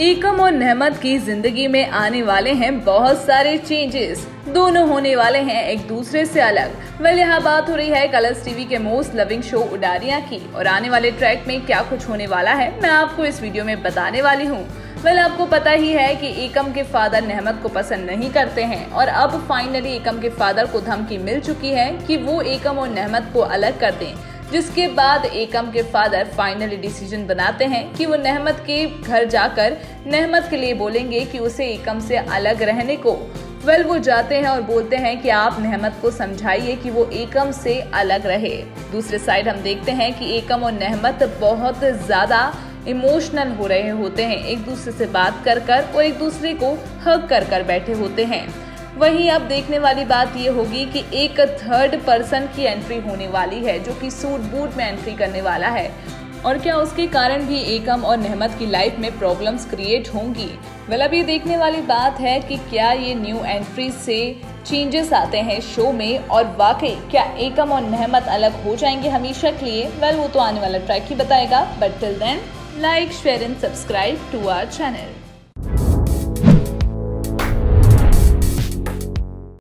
एकम और नहमत की ज़िंदगी में आने वाले हैं बहुत सारे चेंजेस दोनों होने वाले हैं एक दूसरे से अलग। वेल यहाँ बात हो रही है कलर्स टीवी के मोस्ट लविंग शो उडारिया की। और आने वाले ट्रैक में क्या कुछ होने वाला है, मैं आपको इस वीडियो में बताने वाली हूँ। वेल आपको पता ही है कि एकम के फादर नहमत को पसंद नहीं करते हैं। और अब फाइनली एकम के फादर को धमकी मिल चुकी है कि वो एकम और नहमत को अलग कर दें। जिसके बाद एकम के फादर फाइनली डिसीज़न बनाते हैं कि वो नहमत के घर जाकर नहमत के लिए बोलेंगे कि उसे एकम से अलग रहने को। वेल, वो जाते हैं और बोलते हैं कि आप नहमत को समझाइए कि वो एकम से अलग रहे। दूसरे साइड हम देखते हैं कि एकम और नहमत बहुत ज़्यादा इमोशनल हो रहे होते हैं। एक दूसरे से बात कर कर और एक दूसरे को हक कर कर बैठे होते हैं। वहीं अब देखने वाली बात ये होगी कि एक थर्ड पर्सन की एंट्री होने वाली है, जो कि सूट बूट में एंट्री करने वाला है। और क्या उसके कारण भी एकम और नहमत की लाइफ में प्रॉब्लम्स क्रिएट होंगी? वेल अब ये देखने वाली बात है कि क्या ये न्यू एंट्री से चेंजेस आते हैं शो में, और वाकई क्या एकम और नहमत अलग हो जाएँगे हमेशा के लिए? वेल वो तो आने वाला ट्रैक ही बताएगा। But till then like, share and subscribe to our channel.